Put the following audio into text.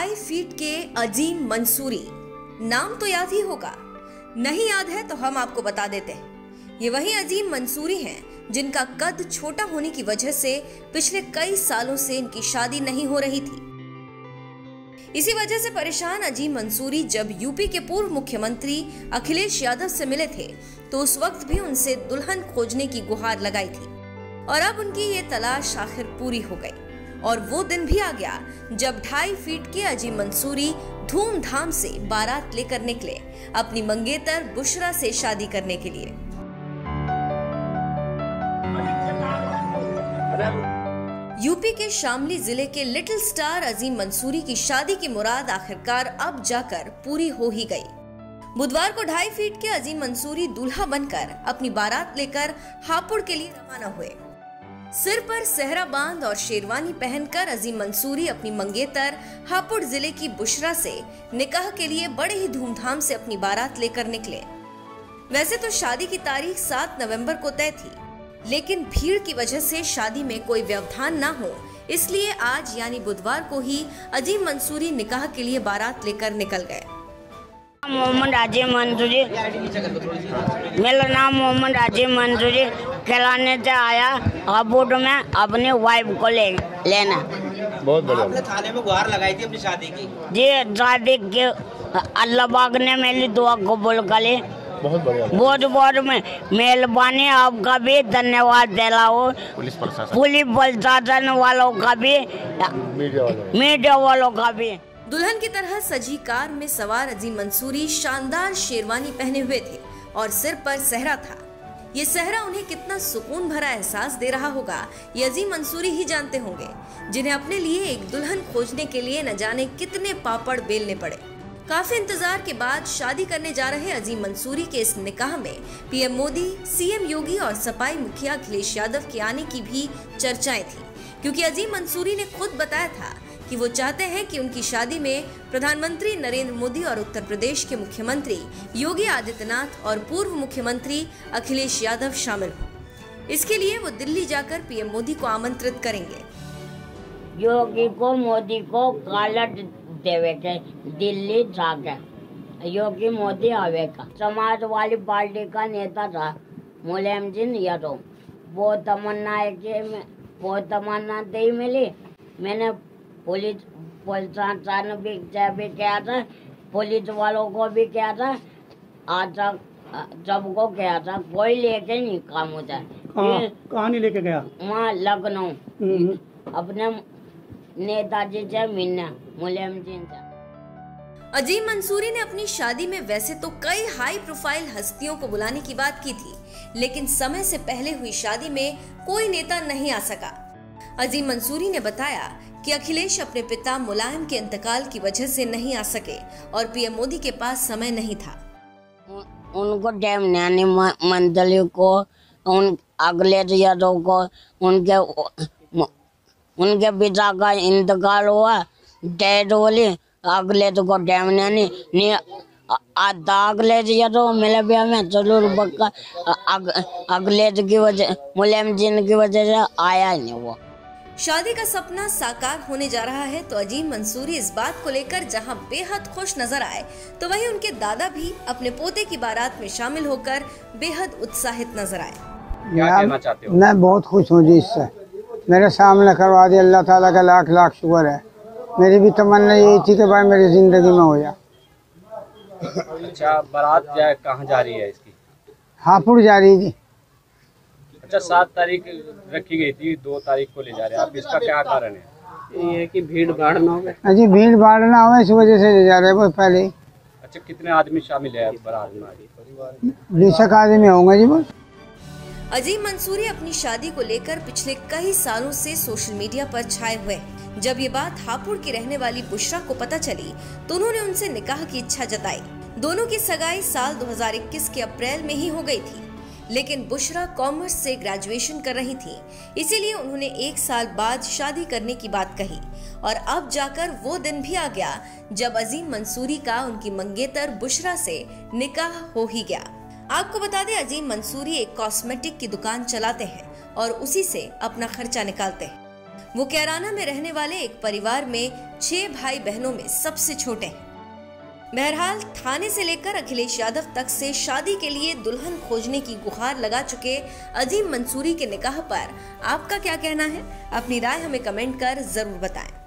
ढाई फीट के अजीम मंसूरी। नाम तो याद ही होगा। नहीं याद है तो हम आपको बता देते हैं। ये वही अजीम मंसूरी हैं, जिनका कद छोटा होने की वजह से पिछले कई सालों से इनकी शादी नहीं हो रही थी। इसी वजह से परेशान अजीम मंसूरी जब यूपी के पूर्व मुख्यमंत्री अखिलेश यादव से मिले थे तो उस वक्त भी उनसे दुल्हन खोजने की गुहार लगाई थी। और अब उनकी ये तलाश आखिर पूरी हो गई। और वो दिन भी आ गया जब ढाई फीट के अजीम मंसूरी धूमधाम से बारात लेकर निकले अपनी मंगेतर बुशरा से शादी करने के लिए। यूपी के शामली ज़िले के लिटिल स्टार अजीम मंसूरी की शादी की मुराद आखिरकार अब जाकर पूरी हो ही गई। बुधवार को ढाई फीट के अजीम मंसूरी दूल्हा बनकर अपनी बारात लेकर हापुड़ के लिए रवाना हुए। सिर पर सहरा बाँध और शेरवानी पहनकर अजीम मंसूरी अपनी मंगेतर, हापुड़ ज़िले की बुशरा से निकाह के लिए बड़े ही धूमधाम से अपनी बारात लेकर निकले। वैसे तो शादी की तारीख 7 नवंबर को तय थी, लेकिन भीड़ की वजह से शादी में कोई व्यवधान न हो, इसलिए आज यानी बुधवार को ही अजीम मंसूरी निकाह के लिए बारात लेकर निकल गए। मोहम्मद आजिम मंसूरी। मेरा नाम मोहम्मद आजिम मंसूरी। कहलाने से आया अबूड में अपनी वाइफ को ले लेना। बहुत बढ़िया। आपने थाने में गुहार लगाई थी अपनी शादी की? जी शादी के अल्लाह पाक ने मेरी दुआ कबूल करी बहुत बढ़िया। बहुत बहुत में मेहरबानी आपका भी धन्यवाद दिलाओ पुलिस प्रशासन। पुलिस प्रशासन वालों का भी मीडिया वाले। मीडिया वालों का भी। दुल्हन की तरह सजी कार में सवार अजीम मंसूरी शानदार शेरवानी पहने हुए थे और सिर पर सहरा था। ये सहरा उन्हें कितना सुकून भरा एहसास दे रहा होगा, ये अजीम मंसूरी ही जानते होंगे, जिन्हें अपने लिए एक दुल्हन खोजने के लिए न जाने कितने पापड़ बेलने पड़े। काफ़ी इंतज़ार के बाद शादी करने जा रहे अजीम मंसूरी के इस निकाह में पीएम मोदी, सीएम योगी और सपाई मुखिया अखिलेश यादव के आने की भी चर्चाएँ थी, क्योंकि अजीम मंसूरी ने खुद बताया था कि वो चाहते हैं कि उनकी शादी में प्रधानमंत्री नरेंद्र मोदी और उत्तर प्रदेश के मुख्यमंत्री योगी आदित्यनाथ और पूर्व मुख्यमंत्री अखिलेश यादव शामिल हों। इसके लिए वो दिल्ली जाकर पीएम मोदी को आमंत्रित करेंगे। योगी को मोदी को काला देवे के दिल्ली जाके। योगी मोदी आवेगा समाजवादी पार्टी का नेता था, मुलायम सिंह यादव। वो तमन्ना है कि वो तमन्ना दे मिली। मैंने पुलिस प्रशासन भी भी किया था पुलिस वालों को भी किया था आज तक सबको किया था कोई लेके नहीं काम होता। कहाँ नहीं लेके गया? वहाँ लखनऊ। हम्म, अपने नेताजी से मिलना मुलायम सिंह से। अजीम मंसूरी ने अपनी शादी में वैसे तो कई हाई प्रोफ़ाइल हस्तियों को बुलाने की बात की थी लेकिन समय से पहले हुई शादी में कोई नेता नहीं आ सका। अजीम मंसूरी ने बताया कि अखिलेश अपने पिता मुलायम के इंतकाल की वजह से नहीं आ सके और पीएम मोदी के पास समय नहीं था। उनको डैम नानी मंडली को उन अगले यादव को उनके उनके पिता का इंतकाल हुआ डेड बोली अगले को डैम नानी ने आधा अगले यादव मिले भी हमें ज़रूर बक्का अग, अगले की वजह मुलायम जिन की वजह से आया ही नहीं वो। शादी का सपना साकार होने जा रहा है तो अजीम मंसूरी इस बात को लेकर जहाँ बेहद खुश नज़र आए तो वहीं उनके दादा भी अपने पोते की बारात में शामिल होकर बेहद उत्साहित नज़र आए। क्या कहना चाहते हो? मैं बहुत खुश हूँ जी इससे। मेरे सामने करवा दिया अल्लाह ताला का लाख लाख शुक्र है। मेरी भी तमन्ना यही थी कि भाई मेरी ज़िंदगी में हो जा। अच्छा बारात जाए कहाँ जा रही है इसकी? हापुड़ जा रही जी। अच्छा सात तारीख रखी गई थी दो तारीख को ले जा रहे हैं। आप इसका क्या कारण है? ये है कि भीड़ भाड़ ना हो। अजी भीड़ भाड़ ना हो इस वजह से ले जा रहे हैं बस पहले। अच्छा कितने आदमी शामिल है बारात में? बीसक आदमी होंगे जी बस अजीम मंसूरी अपनी शादी को लेकर पिछले कई सालों से सोशल मीडिया पर छाए हुए हैं। जब ये बात हापुड़ की रहने वाली बुशरा को पता चली तो उन्होंने उनसे निकाह की इच्छा जताई। दोनों की सगाई साल 2021 के अप्रैल में ही हो गई थी। लेकिन बुशरा कॉमर्स से ग्रेजुएशन कर रही थी। इसीलिए उन्होंने एक साल बाद शादी करने की बात कही। और अब जाकर वो दिन भी आ गया, जब अजीम मंसूरी का उनकी मंगेतर बुशरा से निकाह हो ही गया। आपको बता दें, अजीम मंसूरी एक कॉस्मेटिक की दुकान चलाते हैं और उसी से अपना खर्चा निकालते हैं। वो कैराना में रहने वाले एक परिवार में छह भाई बहनों में सबसे छोटे हैं। बहरहाल थाने से लेकर अखिलेश यादव तक से शादी के लिए दुल्हन खोजने की गुहार लगा चुके अजीम मंसूरी के निकाह पर आपका क्या कहना है? अपनी राय हमें कमेंट कर ज़रूर बताएँ।